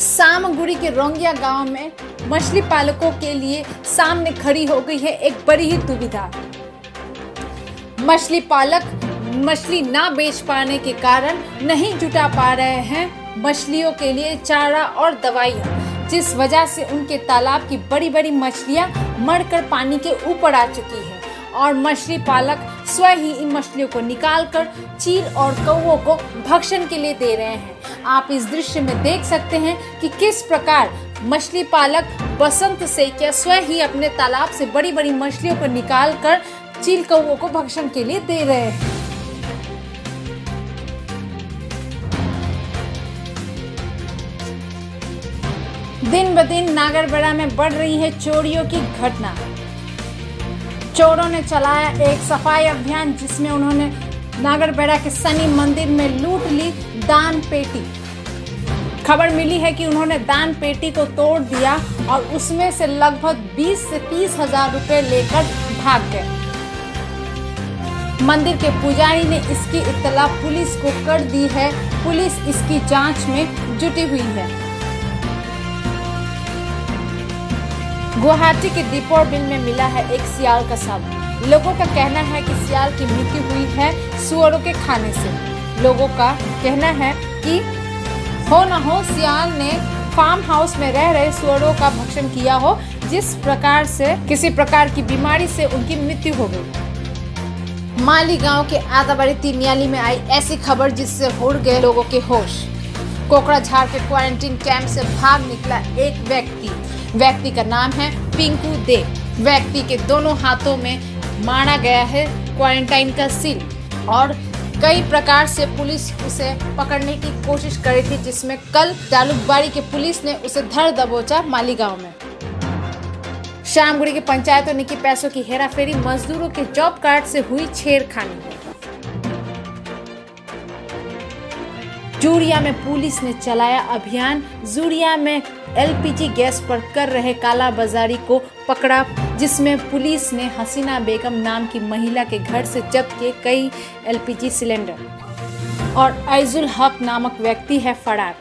सामगुड़ी के रोंगिया गाँव में मछली पालकों के लिए सामने खड़ी हो गई है एक बड़ी ही दुविधा। मछली पालक मछली ना बेच पाने के कारण नहीं जुटा पा रहे हैं मछलियों के लिए चारा और दवाइयाँ, जिस वजह से उनके तालाब की बड़ी बड़ी मछलियाँ मरकर पानी के ऊपर आ चुकी है और मछली पालक स्वयं ही इन मछलियों को निकालकर चील और कौओं को भक्षण के लिए दे रहे हैं। आप इस दृश्य में देख सकते हैं कि किस प्रकार मछली पालक बसंत सेकिया स्वयं ही अपने तालाब से बड़ी बड़ी मछलियों को निकाल कर चील कौओं को भक्षण के लिए दे रहे हैं। दिन ब दिन नागरबेड़ा में बढ़ रही है चोरियों की घटना। चोरों ने चलाया एक सफ़ाई अभियान जिसमें उन्होंने नागरबेड़ा के शनि मंदिर में लूट ली दान पेटी। खबर मिली है कि उन्होंने दान पेटी को तोड़ दिया और उसमें से लगभग 20 से तीस हज़ार रुपए लेकर भाग गए। मंदिर के पुजारी ने इसकी इतला पुलिस को कर दी है। पुलिस इसकी जाँच में जुटी हुई है। गुवाहाटी के दीपोर बिल में मिला है एक सियाल का शव लोगों का कहना है कि सियाल की मृत्यु हुई है। सुअरों के खाने से। लोगों का कहना है कि हो न हो, सियाल ने फार्म हाउस में रह रहे सुअरों का भक्षण किया हो, जिस प्रकार से, किसी प्रकार की बीमारी से उनकी मृत्यु हो गई। माली गाँव के आदाबाड़ी तिनियाली में आई ऐसी खबर जिससे उड़ गए लोगों के होश। कोकड़ा कोकराझार के क्वारंटीन कैंप से भाग निकला एक व्यक्ति। व्यक्ति का नाम है पिंकू दे। व्यक्ति के दोनों हाथों में मारा गया है क्वारंटाइन का सील और कई प्रकार से पुलिस उसे पकड़ने की कोशिश कर थी, जिसमें कल तालुकबाड़ी के पुलिस ने उसे धर दबोचा मालीगांव में। शामगुड़ी की पंचायतों ने की पैसों की हेराफेरी, मजदूरों के जॉब कार्ड से हुई छेड़खानी। जूरिया में पुलिस ने चलाया अभियान। जूरिया में एलपीजी गैस पर कर रहे काला बाजारी को पकड़ा, जिसमें पुलिस ने हसीना बेगम नाम की महिला के घर से जब्त किए कई एलपीजी सिलेंडर। और आइजुल हक नामक व्यक्ति है फरार।